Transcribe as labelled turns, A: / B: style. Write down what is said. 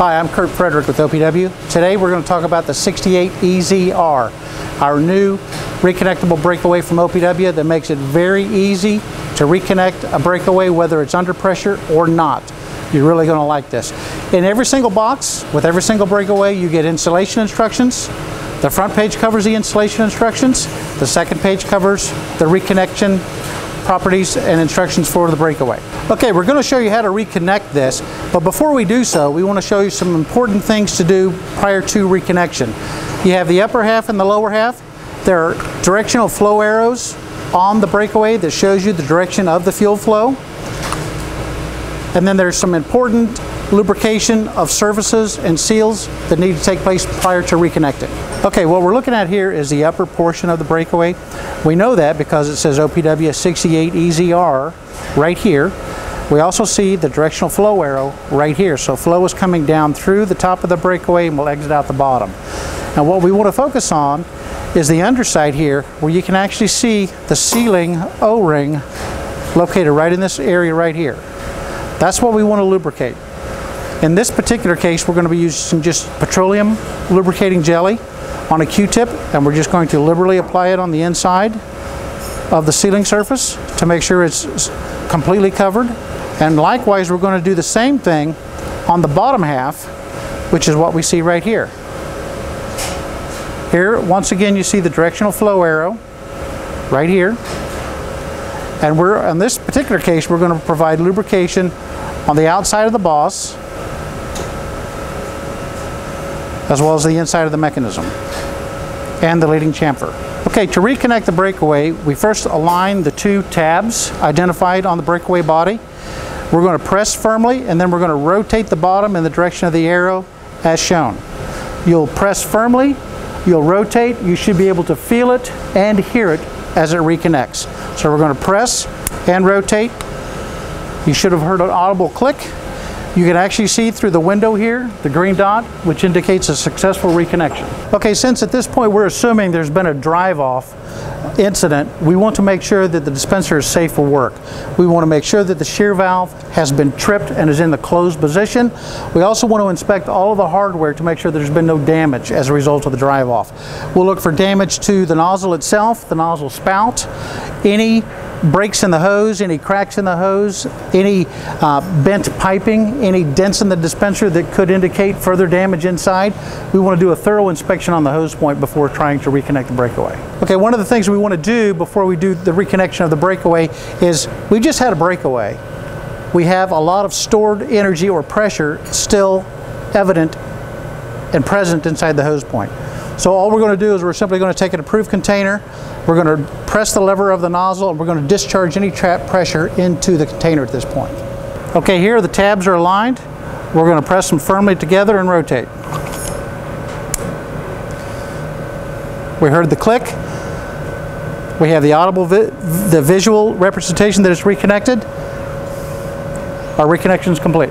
A: Hi, I'm Kurt Frederick with OPW. Today we're going to talk about the 68EZR, our new reconnectable breakaway from OPW that makes it very easy to reconnect a breakaway whether it's under pressure or not. You're really going to like this. In every single box, with every single breakaway, you get installation instructions. The front page covers the installation instructions. The second page covers the reconnection properties and instructions for the breakaway. Okay, we're going to show you how to reconnect this, but before we do so, we want to show you some important things to do prior to reconnection. You have the upper half and the lower half. There are directional flow arrows on the breakaway that shows you the direction of the fuel flow. And then there's some important lubrication of surfaces and seals that need to take place prior to reconnecting. Okay, what we're looking at here is the upper portion of the breakaway. We know that because it says OPW 68EZR right here. We also see the directional flow arrow right here. So flow is coming down through the top of the breakaway and will exit out the bottom. Now what we want to focus on is the underside here where you can actually see the sealing O-ring located right in this area right here. That's what we want to lubricate. In this particular case, we're going to be using just petroleum lubricating jelly on a Q-tip, and we're just going to liberally apply it on the inside of the sealing surface to make sure it's completely covered. And likewise, we're going to do the same thing on the bottom half, which is what we see right here. Here, once again, you see the directional flow arrow right here. And we're, in this particular case, we're going to provide lubrication on the outside of the boss as well as the inside of the mechanism and the leading chamfer. Okay, to reconnect the breakaway, we first align the two tabs identified on the breakaway body. We're going to press firmly and then we're going to rotate the bottom in the direction of the arrow as shown. You'll press firmly, you'll rotate, you should be able to feel it and hear it as it reconnects. So we're going to press and rotate you should have heard an audible click. You can actually see through the window here, the green dot, which indicates a successful reconnection. Okay, since at this point we're assuming there's been a drive off incident, we want to make sure that the dispenser is safe for work. We want to make sure that the shear valve has been tripped and is in the closed position. We also want to inspect all of the hardware to make sure there's been no damage as a result of the drive off. We'll look for damage to the nozzle itself, the nozzle spout, any breaks in the hose, any cracks in the hose, any uh, bent piping, any dents in the dispenser that could indicate further damage inside. We want to do a thorough inspection on the hose point before trying to reconnect the breakaway. Okay, one of the things we want to do before we do the reconnection of the breakaway is we just had a breakaway. We have a lot of stored energy or pressure still evident and present inside the hose point. So all we're going to do is we're simply going to take an approved container, we're going to press the lever of the nozzle, and we're going to discharge any trap pressure into the container at this point. Okay, here the tabs are aligned. We're going to press them firmly together and rotate. We heard the click. We have the audible, vi the visual representation that it's reconnected. Our reconnection is complete.